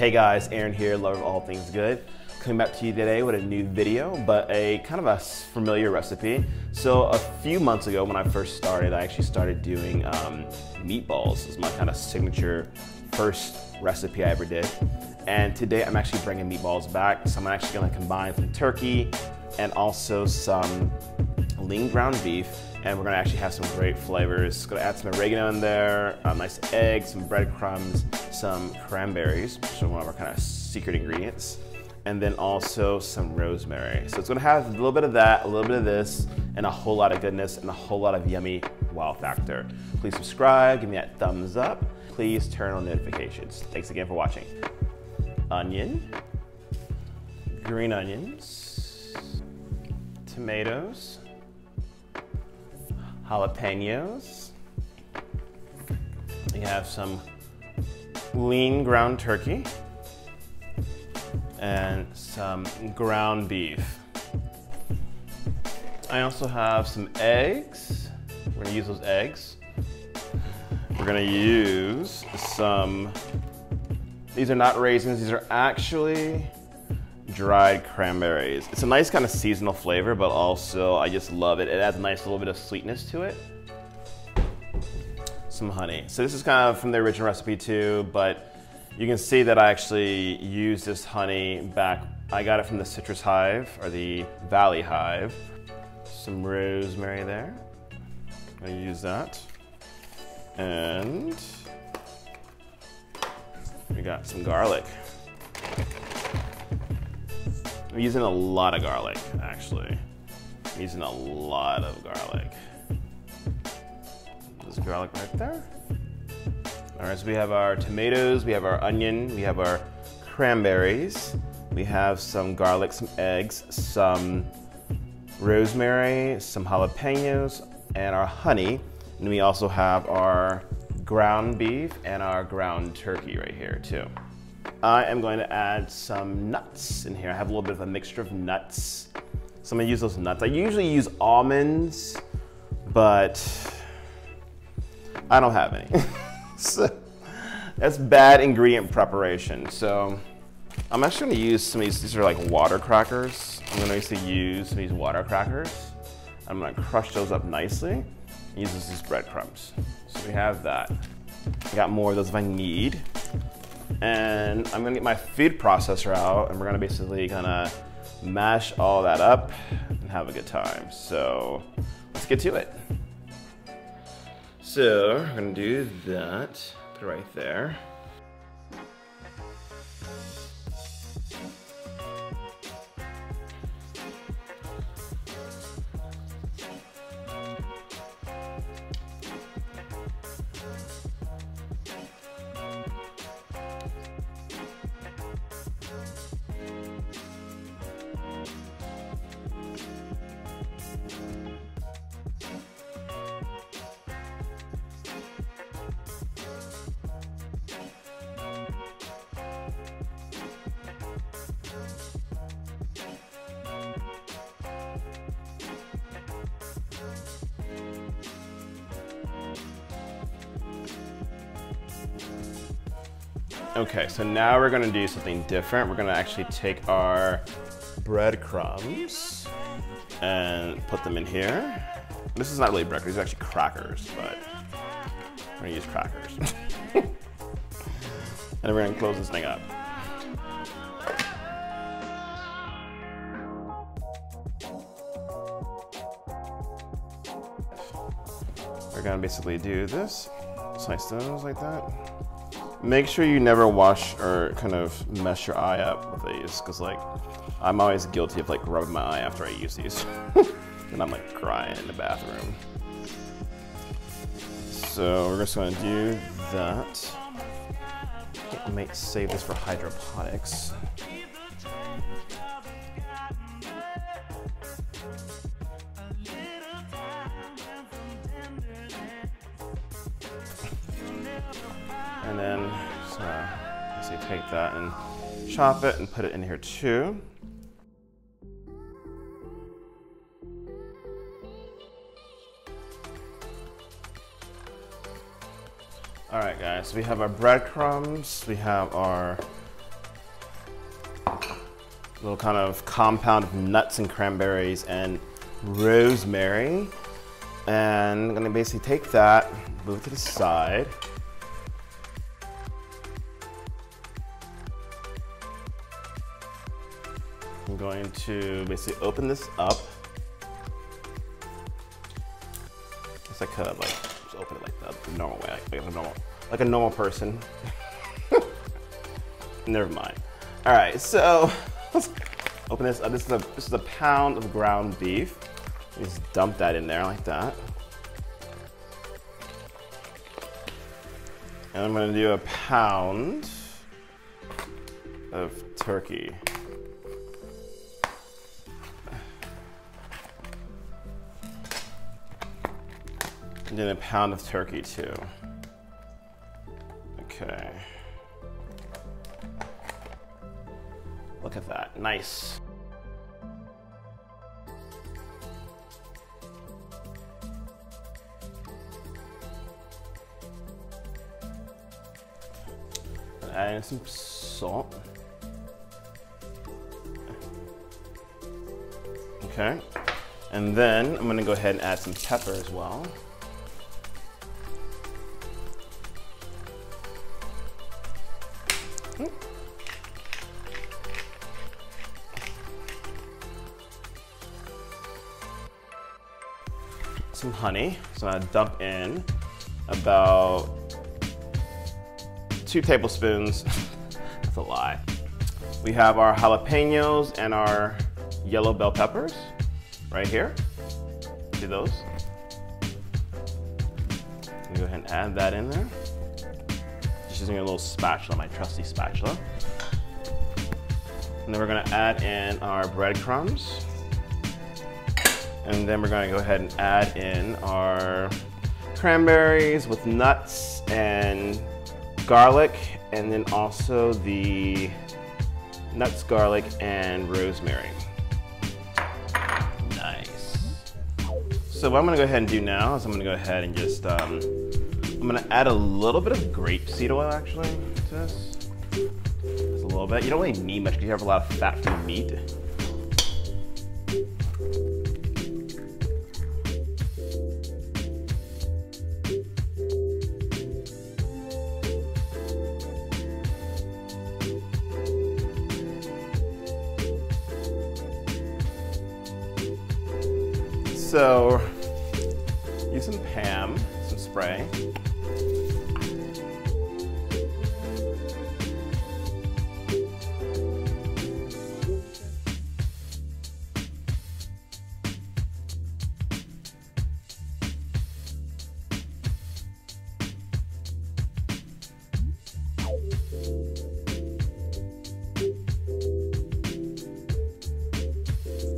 Hey guys, Aaron here, lover of all things good. Coming back to you today with a new video, but a kind of a familiar recipe. So a few months ago when I first started, I actually started doing um, meatballs. Is my kind of signature first recipe I ever did. And today I'm actually bringing meatballs back. So I'm actually gonna combine some turkey and also some lean ground beef and we're gonna actually have some great flavors. Gonna add some oregano in there, a nice egg, some breadcrumbs, some cranberries, which are one of our kind of secret ingredients, and then also some rosemary. So it's gonna have a little bit of that, a little bit of this, and a whole lot of goodness, and a whole lot of yummy wow factor. Please subscribe, give me that thumbs up. Please turn on notifications. Thanks again for watching. Onion, green onions, tomatoes, jalapenos. We have some lean ground turkey and some ground beef. I also have some eggs. We're gonna use those eggs. We're gonna use some, these are not raisins, these are actually dried cranberries. It's a nice kind of seasonal flavor, but also I just love it. It adds a nice little bit of sweetness to it. Some honey. So this is kind of from the original recipe too, but you can see that I actually used this honey back. I got it from the Citrus Hive or the Valley Hive. Some rosemary there. I use that. And we got some garlic. I'm using a lot of garlic, actually. I'm using a lot of garlic. This garlic right there. All right, so we have our tomatoes, we have our onion, we have our cranberries, we have some garlic, some eggs, some rosemary, some jalapenos, and our honey. And we also have our ground beef and our ground turkey right here too. I am going to add some nuts in here. I have a little bit of a mixture of nuts. So I'm gonna use those nuts. I usually use almonds, but I don't have any. so that's bad ingredient preparation. So I'm actually gonna use some of these, these are like water crackers. I'm gonna basically use some of these water crackers. I'm gonna crush those up nicely and use this as breadcrumbs. So we have that. I got more of those if I need and I'm gonna get my food processor out and we're gonna basically gonna mash all that up and have a good time. So let's get to it. So we're gonna do that, put it right there. Okay, so now we're gonna do something different. We're gonna actually take our breadcrumbs and put them in here. This is not really breadcrumbs, these are actually crackers, but we're gonna use crackers. and we're gonna close this thing up. We're gonna basically do this, slice those like that. Make sure you never wash or kind of mess your eye up with these, because like, I'm always guilty of like rubbing my eye after I use these. and I'm like crying in the bathroom. So we're just gonna do that. I might save this for hydroponics. That and chop it and put it in here too. All right, guys, so we have our breadcrumbs, we have our little kind of compound of nuts and cranberries and rosemary. And I'm gonna basically take that, move it to the side. I'm going to basically open this up. Yes, I could like just open it like the normal way, like, like a normal, like a normal person. Never mind. All right, so let's open this up. This is a this is a pound of ground beef. Just dump that in there like that. And I'm gonna do a pound of turkey. And then a pound of turkey too. Okay. Look at that, nice. Add in some salt. Okay. And then I'm gonna go ahead and add some pepper as well. Some honey. So gonna dump in about two tablespoons. That's a lie. We have our jalapenos and our yellow bell peppers right here. See those? Go ahead and add that in there Just using a little spatula, my trusty spatula. And then we're gonna add in our breadcrumbs. And then we're gonna go ahead and add in our cranberries with nuts and garlic, and then also the nuts, garlic, and rosemary. Nice. So what I'm gonna go ahead and do now is I'm gonna go ahead and just um, I'm gonna add a little bit of grapeseed oil actually to this. Just a little bit. You don't really need much because you have a lot of fat from the meat. So, use some Pam, some spray.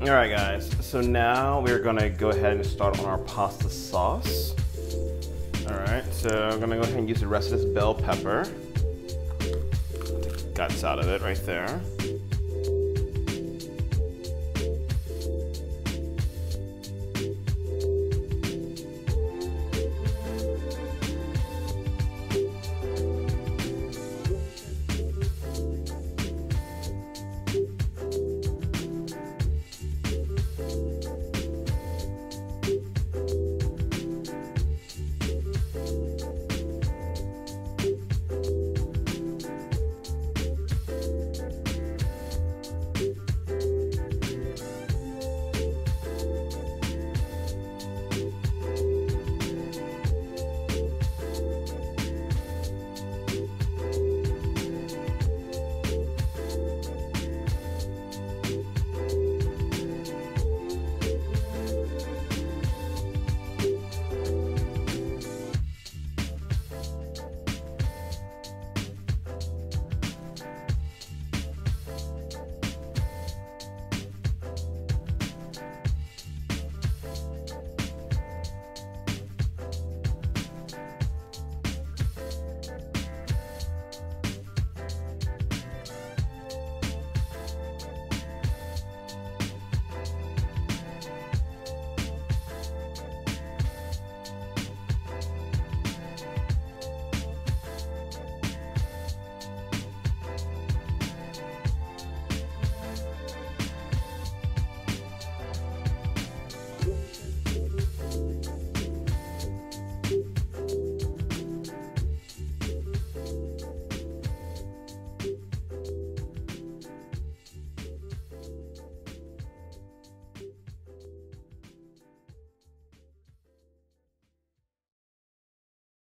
All right, guys, so now we're gonna go ahead and start on our pasta sauce. All right, so I'm gonna go ahead and use the rest of this bell pepper. Guts out of it right there.